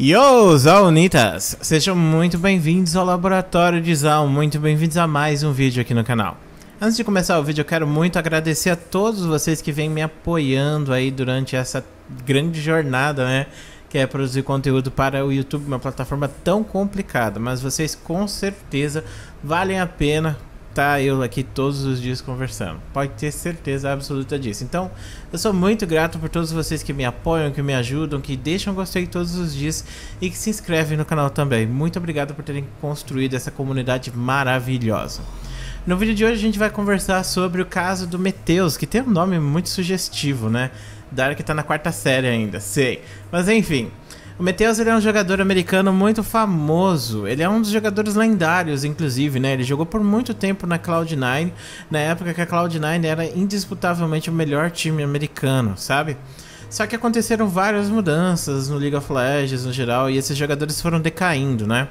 Yo, Zaunitas! Sejam muito bem-vindos ao Laboratório de Zal, muito bem-vindos a mais um vídeo aqui no canal. Antes de começar o vídeo, eu quero muito agradecer a todos vocês que vêm me apoiando aí durante essa grande jornada, né? Que é produzir conteúdo para o YouTube, uma plataforma tão complicada, mas vocês com certeza valem a pena tá eu aqui todos os dias conversando. Pode ter certeza absoluta disso. Então, eu sou muito grato por todos vocês que me apoiam, que me ajudam, que deixam gostei todos os dias e que se inscrevem no canal também. Muito obrigado por terem construído essa comunidade maravilhosa. No vídeo de hoje a gente vai conversar sobre o caso do Meteus, que tem um nome muito sugestivo, né? Que tá na quarta série ainda, sei. Mas enfim, o Meteus ele é um jogador americano muito famoso. Ele é um dos jogadores lendários, inclusive, né? Ele jogou por muito tempo na Cloud9, na época que a Cloud9 era indisputavelmente o melhor time americano, sabe? Só que aconteceram várias mudanças no League of Legends no geral e esses jogadores foram decaindo, né?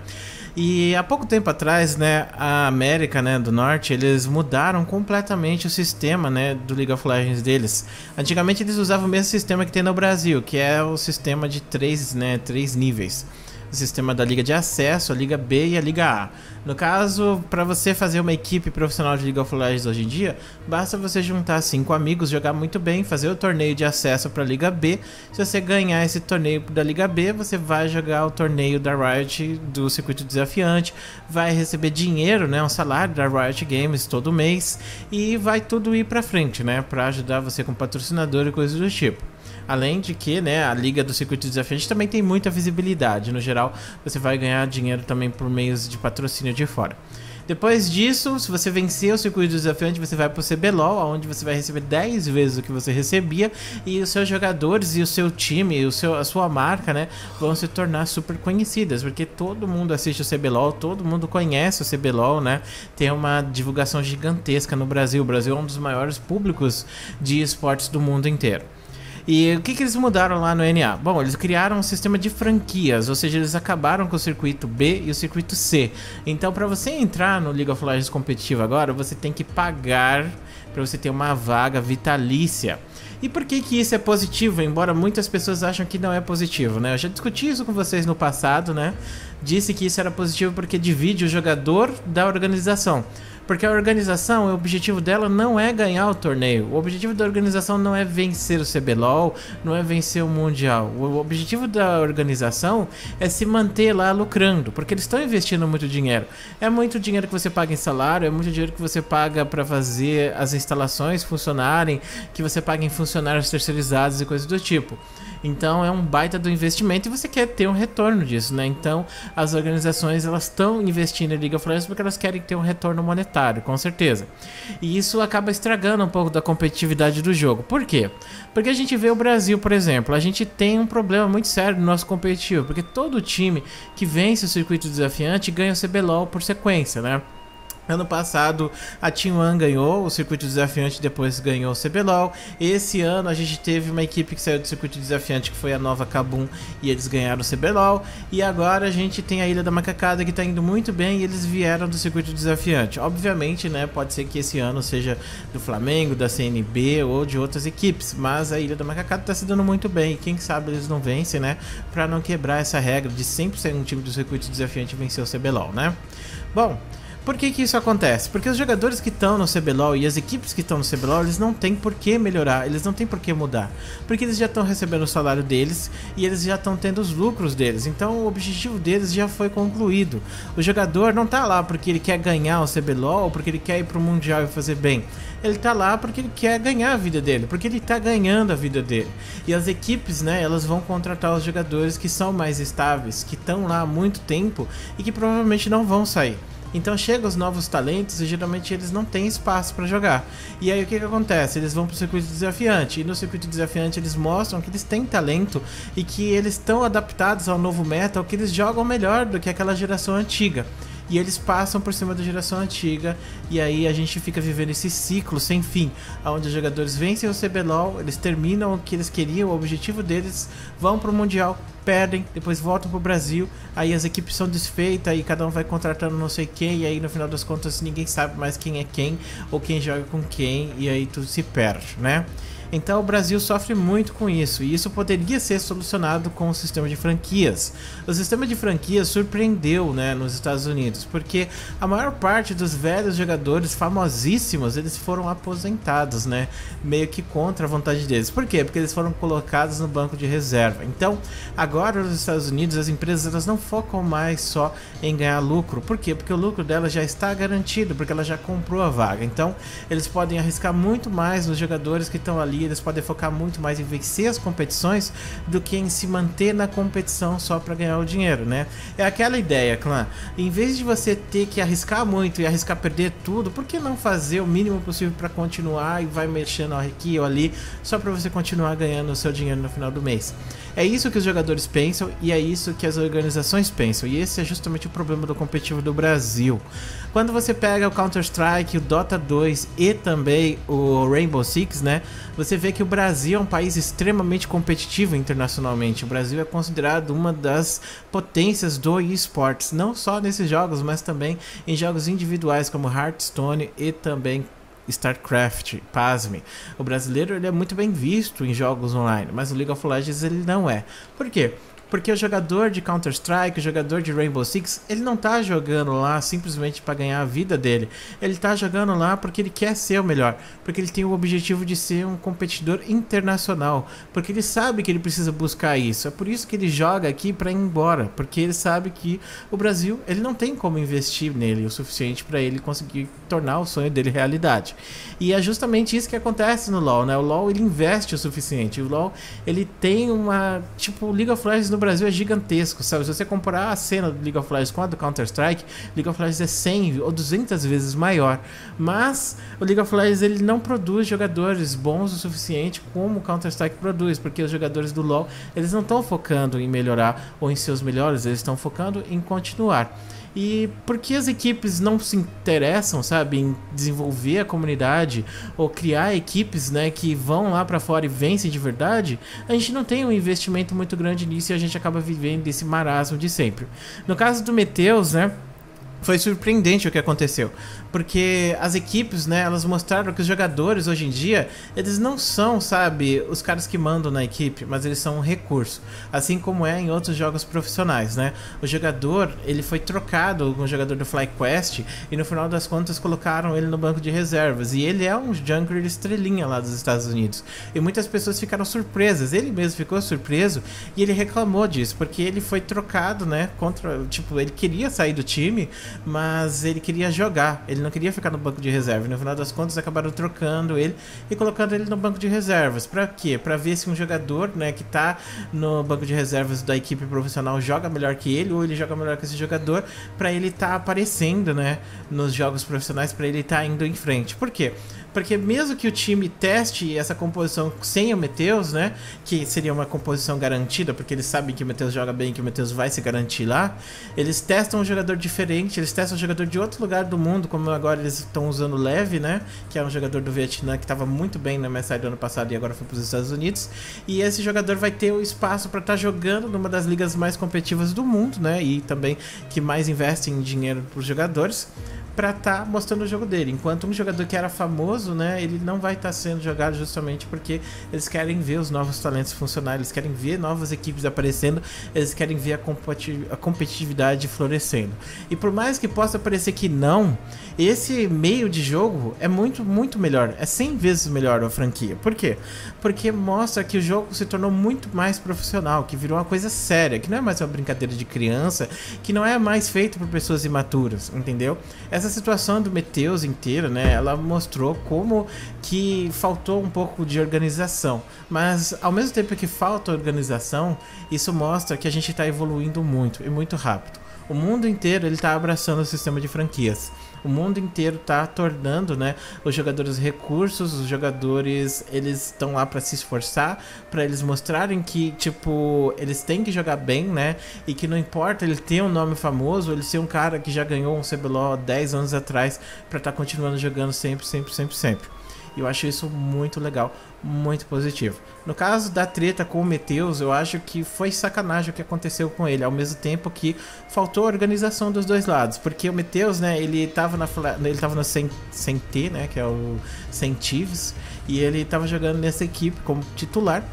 E há pouco tempo atrás, né, a América, né, do Norte, eles mudaram completamente o sistema, né, do League of Legends deles. Antigamente eles usavam o mesmo sistema que tem no Brasil, que é o sistema de três, né, três níveis o sistema da Liga de Acesso, a Liga B e a Liga A. No caso, para você fazer uma equipe profissional de League of Legends hoje em dia, basta você juntar cinco amigos, jogar muito bem, fazer o torneio de acesso para a Liga B. Se você ganhar esse torneio da Liga B, você vai jogar o torneio da Riot do circuito desafiante, vai receber dinheiro, né, um salário da Riot Games todo mês e vai tudo ir para frente, né, para ajudar você com patrocinador e coisas do tipo. Além de que, né, a Liga do Circuito Desafiante também tem muita visibilidade. No geral, você vai ganhar dinheiro também por meios de patrocínio de fora. Depois disso, se você vencer o circuito desafiante, você vai para o CBLOL, onde você vai receber 10 vezes o que você recebia e os seus jogadores e o seu time, o seu, a sua marca, né, vão se tornar super conhecidas, porque todo mundo assiste o CBLOL, todo mundo conhece o CBLOL, né? Tem uma divulgação gigantesca no Brasil. O Brasil é um dos maiores públicos de esportes do mundo inteiro. E o que, que eles mudaram lá no NA? Bom, eles criaram um sistema de franquias, ou seja, eles acabaram com o circuito B e o circuito C. Então, para você entrar no League of Legends competitivo agora, você tem que pagar para você ter uma vaga vitalícia. E por que que isso é positivo, embora muitas pessoas acham que não é positivo, né? Eu já discuti isso com vocês no passado, né? Disse que isso era positivo porque divide o jogador da organização. Porque a organização, o objetivo dela não é ganhar o torneio. O objetivo da organização não é vencer o CBLOL, não é vencer o Mundial. O objetivo da organização é se manter lá lucrando, porque eles estão investindo muito dinheiro. É muito dinheiro que você paga em salário, é muito dinheiro que você paga para fazer as instalações funcionarem, que você paga em funcionários terceirizados e coisas do tipo. Então é um baita do investimento e você quer ter um retorno disso, né? Então as organizações elas estão investindo em League of Legends porque elas querem ter um retorno monetário, com certeza. E isso acaba estragando um pouco da competitividade do jogo. Por quê? Porque a gente vê o Brasil, por exemplo, a gente tem um problema muito sério no nosso competitivo, porque todo time que vence o circuito desafiante ganha o CBLOL por sequência, né? Ano passado a Team One ganhou o circuito desafiante, depois ganhou o CBLOL. Esse ano a gente teve uma equipe que saiu do circuito desafiante, que foi a nova Kabum, e eles ganharam o CBLOL. E agora a gente tem a Ilha da Macacada que está indo muito bem e eles vieram do circuito desafiante. Obviamente, né, pode ser que esse ano seja do Flamengo, da CNB ou de outras equipes, mas a Ilha da Macacada está se dando muito bem. E quem sabe eles não vencem, né, para não quebrar essa regra de sempre ser um time do circuito desafiante vencer o CBLOL, né? Bom, por que, que isso acontece? Porque os jogadores que estão no CBLOL e as equipes que estão no CBLOL, eles não têm por que melhorar, eles não têm por que mudar. Porque eles já estão recebendo o salário deles e eles já estão tendo os lucros deles. Então o objetivo deles já foi concluído. O jogador não está lá porque ele quer ganhar o CBLOL ou porque ele quer ir para o Mundial e fazer bem. Ele está lá porque ele quer ganhar a vida dele, porque ele está ganhando a vida dele. E as equipes, né, elas vão contratar os jogadores que são mais estáveis, que estão lá há muito tempo e que provavelmente não vão sair. Então chegam os novos talentos e geralmente eles não têm espaço para jogar. E aí o que, que acontece? Eles vão para o circuito desafiante. E no circuito desafiante eles mostram que eles têm talento e que eles estão adaptados ao novo meta, que eles jogam melhor do que aquela geração antiga e eles passam por cima da geração antiga e aí a gente fica vivendo esse ciclo sem fim, onde os jogadores vencem o CBLOL, eles terminam o que eles queriam, o objetivo deles, vão para o mundial, perdem, depois voltam para o Brasil, aí as equipes são desfeitas e cada um vai contratando não sei quem e aí no final das contas ninguém sabe mais quem é quem ou quem joga com quem e aí tudo se perde, né? Então o Brasil sofre muito com isso, e isso poderia ser solucionado com o sistema de franquias. O sistema de franquias surpreendeu né, nos Estados Unidos, porque a maior parte dos velhos jogadores famosíssimos eles foram aposentados, né? Meio que contra a vontade deles. Por quê? Porque eles foram colocados no banco de reserva. Então, agora nos Estados Unidos as empresas elas não focam mais só em ganhar lucro. Por quê? Porque o lucro dela já está garantido, porque ela já comprou a vaga. Então, eles podem arriscar muito mais nos jogadores que estão ali, eles podem focar muito mais em vencer as competições do que em se manter na competição só para ganhar o dinheiro, né? É aquela ideia, clã. Em vez de você ter que arriscar muito e arriscar perder tudo, por que não fazer o mínimo possível para continuar e vai mexendo aqui ou ali só para você continuar ganhando o seu dinheiro no final do mês? É isso que os jogadores pensam e é isso que as organizações pensam. E esse é justamente o problema do competitivo do Brasil. Quando você pega o Counter-Strike, o Dota 2 e também o Rainbow Six, né? Você vê que o Brasil é um país extremamente competitivo internacionalmente. O Brasil é considerado uma das potências do esportes, não só nesses jogos, mas também em jogos individuais como Hearthstone e também StarCraft, pasme. O brasileiro ele é muito bem visto em jogos online, mas o League of Legends ele não é. Por quê? Porque o jogador de Counter-Strike, o jogador de Rainbow Six, ele não tá jogando lá simplesmente para ganhar a vida dele. Ele tá jogando lá porque ele quer ser o melhor, porque ele tem o objetivo de ser um competidor internacional, porque ele sabe que ele precisa buscar isso. É por isso que ele joga aqui para ir embora, porque ele sabe que o Brasil, ele não tem como investir nele o suficiente para ele conseguir tornar o sonho dele realidade. E é justamente isso que acontece no LoL, né? O LoL ele investe o suficiente. O LoL, ele tem uma, tipo, League of Legends no Brasil é gigantesco, sabe? Se você comparar a cena do League of Legends com a do Counter-Strike, League of Legends é 100 ou 200 vezes maior. Mas o League of Legends ele não produz jogadores bons o suficiente como o Counter-Strike produz, porque os jogadores do LoL, eles não estão focando em melhorar ou em seus melhores, eles estão focando em continuar. E por que as equipes não se interessam, sabe, em desenvolver a comunidade ou criar equipes, né, que vão lá para fora e vencem de verdade? A gente não tem um investimento muito grande nisso e a gente acaba vivendo esse marasmo de sempre. No caso do Meteus, né, foi surpreendente o que aconteceu, porque as equipes, né, elas mostraram que os jogadores hoje em dia, eles não são, sabe, os caras que mandam na equipe, mas eles são um recurso, assim como é em outros jogos profissionais, né? O jogador, ele foi trocado com o jogador do FlyQuest e no final das contas colocaram ele no banco de reservas e ele é um jungler estrelinha lá dos Estados Unidos. E muitas pessoas ficaram surpresas, ele mesmo ficou surpreso e ele reclamou disso, porque ele foi trocado, né, contra, tipo, ele queria sair do time, mas ele queria jogar, ele não queria ficar no banco de reserva. No final das contas acabaram trocando ele e colocando ele no banco de reservas. Para quê? Para ver se um jogador, né, que tá no banco de reservas da equipe profissional joga melhor que ele ou ele joga melhor que esse jogador, para ele estar tá aparecendo, né, nos jogos profissionais, para ele estar tá indo em frente. Por quê? Porque mesmo que o time teste essa composição sem o Meteus, né? Que seria uma composição garantida, porque eles sabem que o Meteus joga bem, que o Meteus vai se garantir lá. Eles testam um jogador diferente, eles testam um jogador de outro lugar do mundo, como agora eles estão usando o Leve, né? Que é um jogador do Vietnã que estava muito bem na MSI do ano passado e agora foi para os Estados Unidos. E esse jogador vai ter o espaço para estar tá jogando numa das ligas mais competitivas do mundo, né? E também que mais investe em dinheiro para os jogadores para estar tá mostrando o jogo dele. Enquanto um jogador que era famoso, né, ele não vai estar tá sendo jogado justamente porque eles querem ver os novos talentos funcionar, eles querem ver novas equipes aparecendo, eles querem ver a, a competitividade florescendo. E por mais que possa parecer que não, esse meio de jogo é muito, muito melhor. É 100 vezes melhor a franquia. Por quê? Porque mostra que o jogo se tornou muito mais profissional, que virou uma coisa séria, que não é mais uma brincadeira de criança, que não é mais feito por pessoas imaturas, entendeu? Essa essa situação do Meteus inteira, né, ela mostrou como que faltou um pouco de organização. Mas ao mesmo tempo que falta organização, isso mostra que a gente está evoluindo muito e muito rápido. O mundo inteiro ele está abraçando o sistema de franquias o mundo inteiro tá tornando, né, os jogadores recursos, os jogadores, eles estão lá para se esforçar, para eles mostrarem que, tipo, eles têm que jogar bem, né, e que não importa ele ter um nome famoso, ele ser um cara que já ganhou um CBLOL 10 anos atrás, para estar tá continuando jogando sempre, sempre, sempre, sempre. E eu acho isso muito legal, muito positivo. No caso da treta com o Meteus, eu acho que foi sacanagem o que aconteceu com ele, ao mesmo tempo que faltou organização dos dois lados, porque o Meteus, né, ele tava na ele tava no T, né, que é o sem Tives, e ele tava jogando nessa equipe como titular.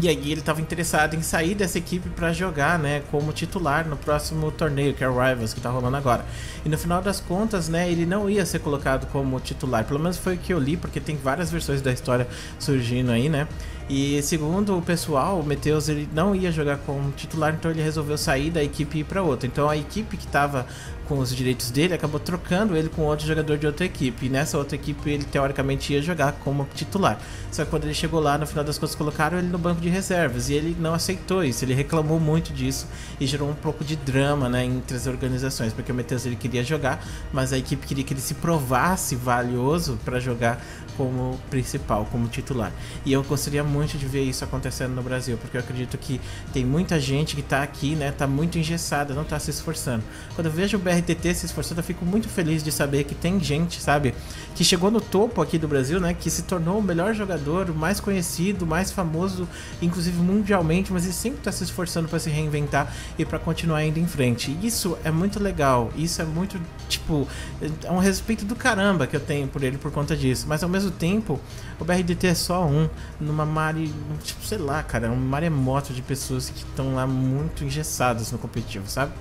E aí ele estava interessado em sair dessa equipe para jogar, né, como titular no próximo torneio, que é o Rivals, que está rolando agora. E no final das contas, né, ele não ia ser colocado como titular, pelo menos foi o que eu li, porque tem várias versões da história surgindo aí, né? E segundo o pessoal, o Meteus ele não ia jogar como titular, então ele resolveu sair da equipe e ir para outra. Então a equipe que estava com os direitos dele acabou trocando ele com outro jogador de outra equipe. E nessa outra equipe ele teoricamente ia jogar como titular. Só que quando ele chegou lá, no final das contas colocaram ele no banco de reservas e ele não aceitou isso. Ele reclamou muito disso e gerou um pouco de drama, né, entre as organizações, porque o Meteus ele queria jogar, mas a equipe queria que ele se provasse valioso para jogar como principal, como titular. E eu gostaria muito de ver isso acontecendo no Brasil, porque eu acredito que tem muita gente que está aqui, né, tá muito engessada, não está se esforçando. Quando eu vejo o BRTT se esforçando, eu fico muito feliz de saber que tem gente, sabe, que chegou no topo aqui do Brasil, né, que se tornou o melhor jogador, o mais conhecido, mais famoso, inclusive mundialmente, mas ele sempre está se esforçando para se reinventar e para continuar indo em frente. Isso é muito legal, isso é muito, tipo, é um respeito do caramba que eu tenho por ele por conta disso, mas ao mesmo tempo, o BRDT é só um, numa mare, tipo, sei lá, cara, um maremoto de pessoas que estão lá muito engessadas no competitivo, sabe?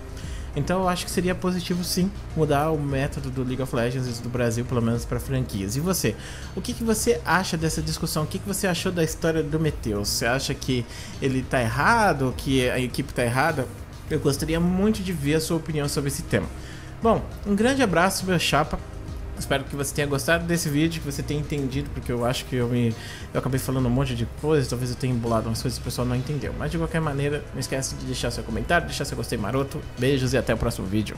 Então eu acho que seria positivo sim mudar o método do League of Legends do Brasil, pelo menos para franquias. E você? O que, que você acha dessa discussão? O que, que você achou da história do Meteus? Você acha que ele tá errado, que a equipe tá errada? Eu gostaria muito de ver a sua opinião sobre esse tema. Bom, um grande abraço, meu chapa. Espero que você tenha gostado desse vídeo, que você tenha entendido, porque eu acho que eu me eu acabei falando um monte de coisas, talvez eu tenha embolado umas coisas que o pessoal não entendeu. Mas de qualquer maneira, não esquece de deixar seu comentário, deixar seu gostei maroto. Beijos e até o próximo vídeo.